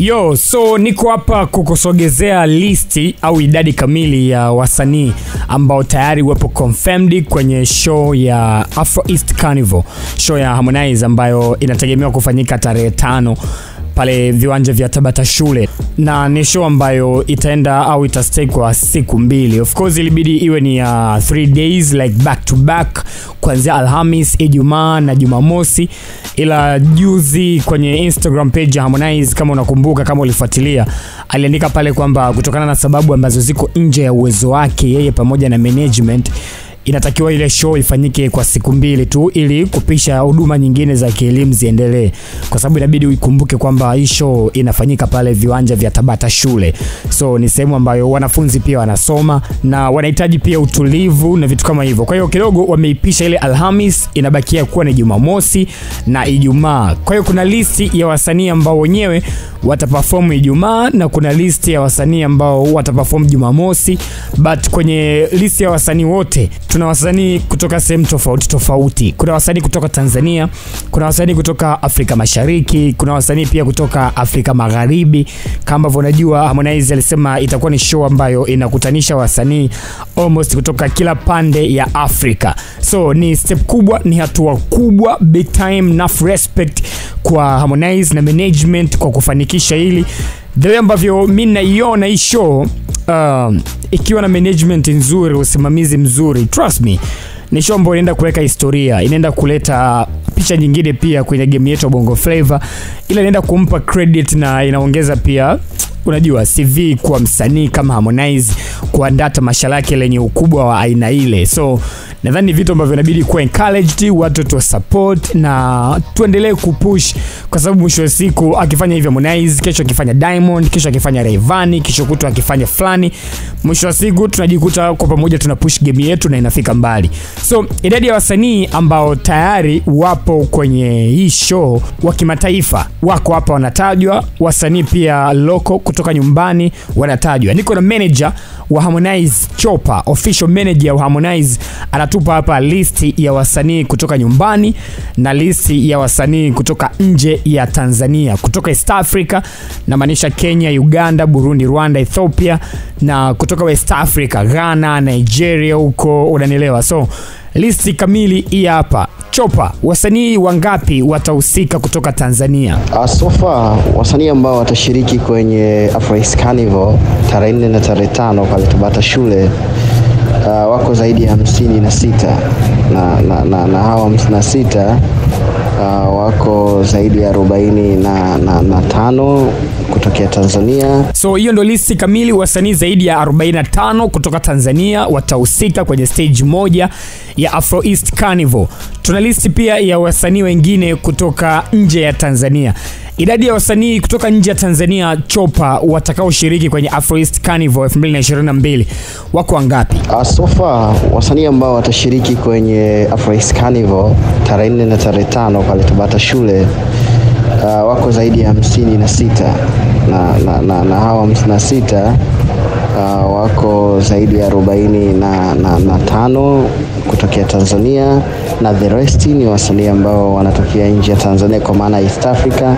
Yo, so niko hapa kukusogezea listi au idadi kamili ya wasanii ambao tayari wapo confirmed kwenye show ya Afro East Carnival, show ya Harmonize ambayo inategemewa kufanyika tarehe tano pale viwanja vya Tabata shule, na ni show ambayo itaenda au itastay kwa siku mbili. Of course ilibidi iwe ni ya uh, 3 days like back to back, kuanzia Alhamis, Ijumaa na Jumamosi. Ila juzi kwenye Instagram page ya Harmonize, kama unakumbuka, kama ulifuatilia, aliandika pale kwamba kutokana na sababu ambazo ziko nje ya uwezo wake yeye pamoja na management inatakiwa ile show ifanyike kwa siku mbili tu ili kupisha huduma nyingine za kielimu ziendelee, kwa sababu inabidi uikumbuke kwamba hii show inafanyika pale viwanja vya Tabata shule, so ni sehemu ambayo wanafunzi pia wanasoma na wanahitaji pia utulivu na vitu kama hivyo. Kwa hiyo kidogo wameipisha ile Alhamis, inabakia kuwa ni Jumamosi na Ijumaa. Kwa hiyo kuna listi ya wasanii ambao wenyewe wataperform Ijumaa na kuna listi ya wasanii ambao wataperform Jumamosi, but kwenye listi ya wasanii wote tuna wasanii kutoka sehemu tofauti tofauti. Kuna wasanii kutoka Tanzania, kuna wasanii kutoka Afrika Mashariki, kuna wasanii pia kutoka Afrika Magharibi. Kama ambavyo unajua, Harmonize alisema itakuwa ni show ambayo inakutanisha wasanii almost kutoka kila pande ya Afrika. So ni step kubwa, ni hatua kubwa, big time, enough respect kwa Harmonize na management kwa kufanikisha hili the way ambavyo mi naiona hii show uh, ikiwa na management nzuri, usimamizi mzuri, trust me, ni show ambayo inaenda kuweka historia, inaenda kuleta picha nyingine pia kwenye game yetu ya Bongo Flava, ila inaenda kumpa credit na inaongeza pia unajua CV kwa msanii kama Harmonize kuandaa tamasha lake lenye ukubwa wa aina ile. So nadhani ni vitu ambavyo inabidi kuwa encouraged, watu tu support na tuendelee kupush, kwa sababu mwisho wa siku akifanya hivyo Harmonize, kesho akifanya Diamond, kesho akifanya Rayvanny, kesho kutwa akifanya fulani, mwisho wa siku tunajikuta kwa pamoja tuna push game yetu na inafika mbali. So idadi ya wasanii ambao tayari wapo kwenye hii show wa kimataifa wako hapa wanatajwa, wasanii pia loko kutoka nyumbani wanatajwa. Niko na manager wa Harmonize Chopa, official manager wa Harmonize, anatupa hapa listi ya wasanii kutoka nyumbani na listi ya wasanii kutoka nje ya Tanzania, kutoka East Africa, namaanisha Kenya, Uganda, Burundi, Rwanda, Ethiopia na kutoka West Africa, Ghana, Nigeria, huko unanielewa. So listi kamili hii hapa. Chopa, wasanii wangapi watahusika kutoka Tanzania? Uh, so far wasanii ambao watashiriki kwenye Afro East Carnival tarehe nne na tarehe tano pale Tabata shule uh, wako zaidi ya hamsini na sita na, na, na, na hawa hamsini na sita uh, wako zaidi ya arobaini na, na, na tano kutokea Tanzania. So hiyo ndio listi kamili, wasanii zaidi ya 45 kutoka Tanzania watahusika kwenye stage moja ya Afro East Carnival. Tuna listi pia ya wasanii wengine kutoka nje ya Tanzania. Idadi ya wasanii kutoka nje ya Tanzania Chopa watakaoshiriki kwenye Afro East Carnival 2022 wako wangapi? Uh, so far wasanii ambao watashiriki kwenye Afro East Carnival tarehe 4 na tarehe 5 pale Tabata shule uh, wako zaidi ya hamsini na sita na, na, na, na hawa hamsini na sita uh, wako zaidi ya arobaini na, na, na tano kutokea Tanzania na the rest ni wasanii ambao wanatokea nje ya Tanzania kwa maana East Africa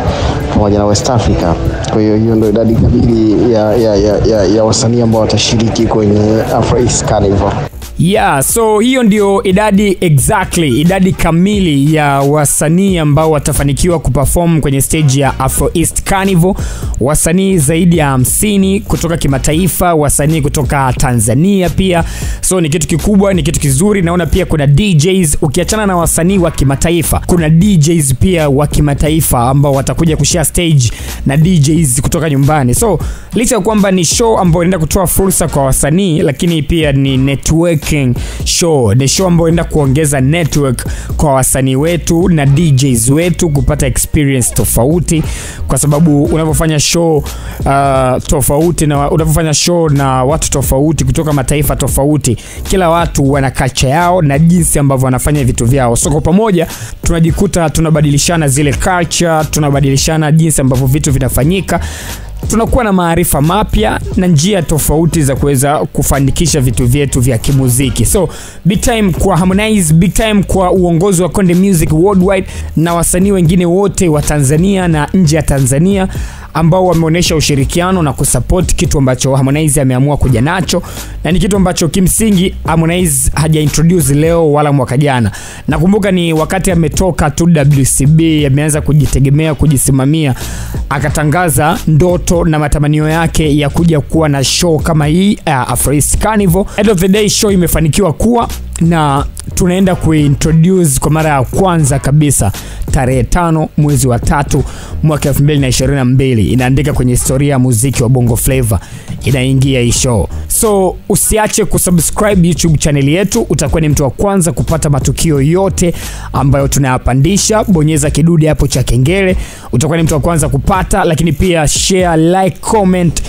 pamoja na West Africa. Kwa hiyo hiyo ndio idadi kamili ya, ya, ya, ya, ya wasanii ambao watashiriki kwenye Afro East Carnival. Yeah, so hiyo ndio idadi exactly, idadi kamili ya wasanii ambao watafanikiwa kuperform kwenye stage ya Afro East Carnival. Wasanii zaidi ya hamsini kutoka kimataifa, wasanii kutoka Tanzania pia. So ni kitu kikubwa, ni kitu kizuri. Naona pia kuna DJs, ukiachana na wasanii wa kimataifa, kuna DJs pia wa kimataifa ambao watakuja kushare stage na DJs kutoka nyumbani. So licha ya kwamba ni show ambayo inaenda kutoa fursa kwa wasanii, lakini pia ni network networking show. Ni show ambayo inaenda kuongeza network kwa wasanii wetu na DJs wetu kupata experience tofauti, kwa sababu unavyofanya show uh, tofauti na unavyofanya show na watu tofauti kutoka mataifa tofauti, kila watu wana kacha yao na jinsi ambavyo wanafanya vitu vyao. soko pamoja tunajikuta tunabadilishana zile culture, tunabadilishana jinsi ambavyo vitu vinafanyika tunakuwa na maarifa mapya na njia tofauti za kuweza kufanikisha vitu vyetu vya kimuziki. So big time kwa Harmonize, big time kwa uongozi wa Konde Music Worldwide na wasanii wengine wote wa Tanzania na nje ya Tanzania ambao wameonyesha ushirikiano na kusupport kitu ambacho Harmonize ameamua kuja nacho, na ni kitu ambacho kimsingi Harmonize haja introduce leo wala mwaka jana. Nakumbuka ni wakati ametoka tu WCB, ameanza kujitegemea, kujisimamia, akatangaza ndoto na matamanio yake ya kuja kuwa na show kama hii uh, Afro East Carnival. End of the day show imefanikiwa kuwa na tunaenda kuintroduce kwa mara ya kwanza kabisa tarehe tano mwezi wa tatu mwaka 2022 inaandika kwenye historia ya muziki wa bongo flavo inaingia hii show. So usiache kusubscribe youtube chaneli yetu. Utakuwa ni mtu wa kwanza kupata matukio yote ambayo tunayapandisha. Bonyeza kidude hapo cha kengele. Utakuwa ni mtu wa kwanza kupata lakini pia share like comment